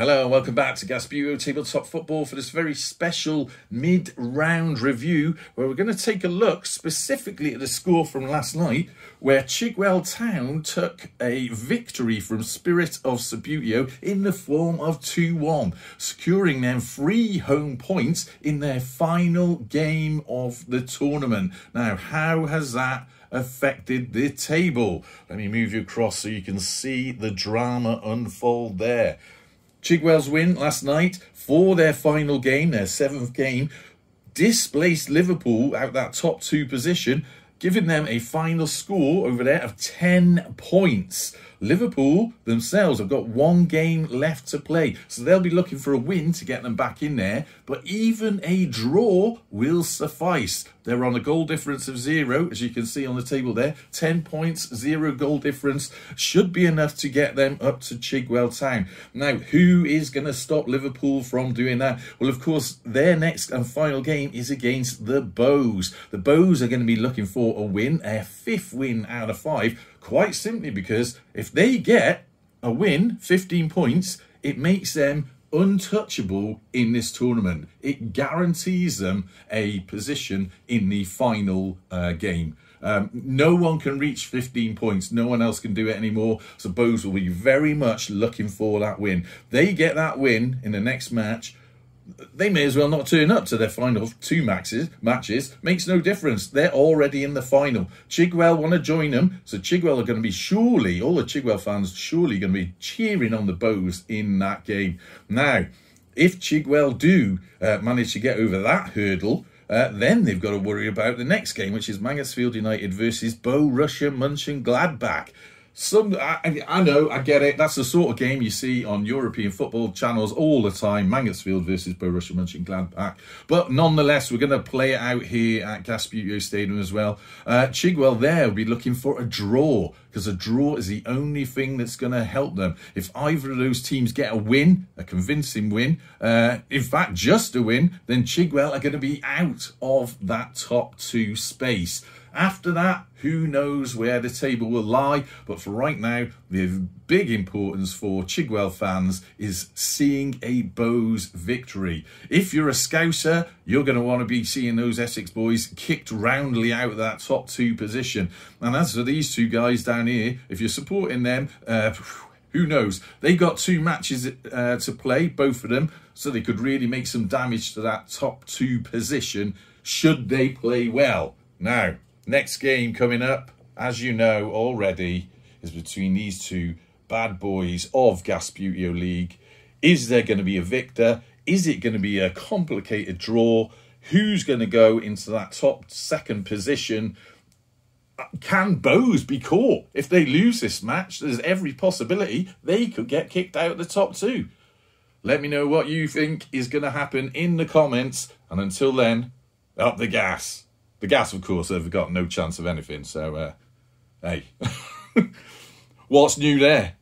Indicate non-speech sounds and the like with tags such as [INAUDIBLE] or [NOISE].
Hello and welcome back to Gasbbuteo Tabletop Football for this very special mid-round review where we're going to take a look specifically at the score from last night where Chigwell Town took a victory from Spirit of Subbuteo in the form of 2-1, securing them three home points in their final game of the tournament. Now, how has that affected the table? Let me move you across so you can see the drama unfold there. Chigwell's win last night for their final game, their seventh game, displaced Liverpool out that top two position, giving them a final score over there of 10 points. Liverpool themselves have got one game left to play, so they'll be looking for a win to get them back in there. But even a draw will suffice. They're on a goal difference of zero, as you can see on the table there. 10 points, zero goal difference should be enough to get them up to Chigwell Town. Now, who is going to stop Liverpool from doing that? Well, of course, their next and final game is against the Bows. The Bows are going to be looking for a win, a fifth win out of five Quite simply because if they get a win, 15 points, it makes them untouchable in this tournament. It guarantees them a position in the final uh, game. Um, no one can reach 15 points. No one else can do it anymore. So Bows will be very much looking for that win. They get that win in the next match they may as well not turn up to their final two matches. Matches makes no difference. They're already in the final. Chigwell want to join them, so Chigwell are going to be surely all the Chigwell fans surely going to be cheering on the Bows in that game. Now, if Chigwell do uh, manage to get over that hurdle. Uh, then they've got to worry about the next game, which is Mansfield United versus Borussia Mönchengladbach. Some, I, I, know, I get it. That's the sort of game you see on European football channels all the time. Mansfield versus Borussia Mönchengladbach. But nonetheless, we're going to play it out here at Gasbbuteo Stadium as well. Uh, Chigwell there will be looking for a draw because a draw is the only thing that's going to help them. If either of those teams get a win, a convincing win, uh, in fact, just a win, then Chigwell are going to be out of that top two space. After that, who knows where the table will lie. But for right now, the big importance for Chigwell fans is seeing a Bows victory. If you're a Scouser, you're going to want to be seeing those Essex boys kicked roundly out of that top two position. And as for these two guys down here, if you're supporting them, uh, who knows? They've got two matches uh, to play, both of them, so they could really make some damage to that top two position should they play well. Now, Next game coming up, as you know already, is between these two bad boys of Gasbbuteo League. Is there going to be a victor? Is it going to be a complicated draw? Who's going to go into that top second position? Uh, can Bose be caught? If they lose this match, there's every possibility they could get kicked out of the top two. Let me know what you think is going to happen in the comments. And until then, up the gas. The gas, of course, have got no chance of anything. So, uh, hey, [LAUGHS] what's new there?